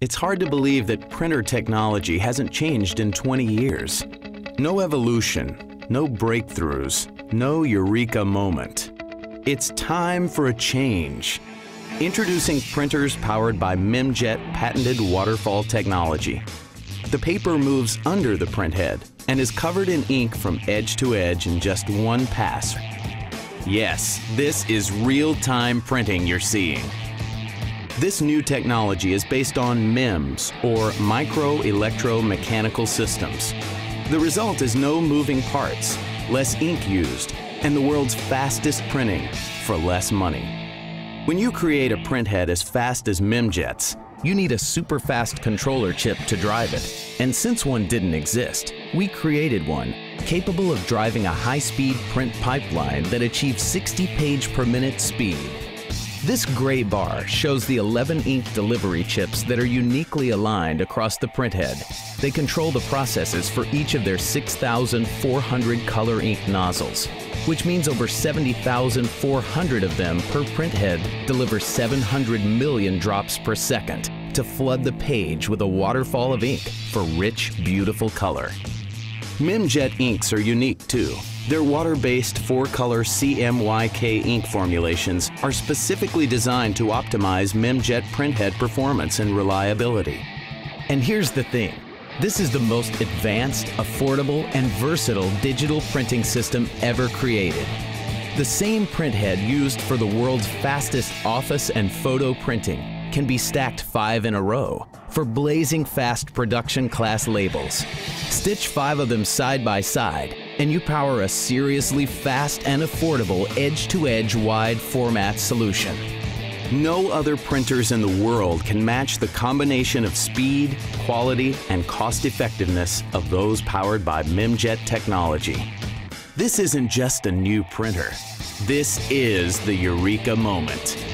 It's hard to believe that printer technology hasn't changed in 20 years. No evolution, no breakthroughs, no eureka moment. It's time for a change. Introducing printers powered by Memjet patented waterfall technology. The paper moves under the printhead and is covered in ink from edge to edge in just one pass. Yes, this is real-time printing you're seeing. This new technology is based on MEMS, or Micro Electro-Mechanical Systems. The result is no moving parts, less ink used, and the world's fastest printing for less money. When you create a printhead as fast as Memjet's, you need a super fast controller chip to drive it. And since one didn't exist, we created one capable of driving a high-speed print pipeline that achieves 60 page per minute speed this gray bar shows the 11 ink delivery chips that are uniquely aligned across the printhead. They control the processes for each of their 6,400 color ink nozzles, which means over 70,400 of them per printhead deliver 700 million drops per second to flood the page with a waterfall of ink for rich, beautiful color. Memjet inks are unique too. Their water-based four-color CMYK ink formulations are specifically designed to optimize Memjet printhead performance and reliability. And here's the thing. This is the most advanced, affordable, and versatile digital printing system ever created. The same printhead used for the world's fastest office and photo printing can be stacked five in a row for blazing fast production class labels. Stitch five of them side by side and you power a seriously fast and affordable edge-to-edge wide format solution. No other printers in the world can match the combination of speed, quality, and cost effectiveness of those powered by Memjet technology. This isn't just a new printer. This is the Eureka moment.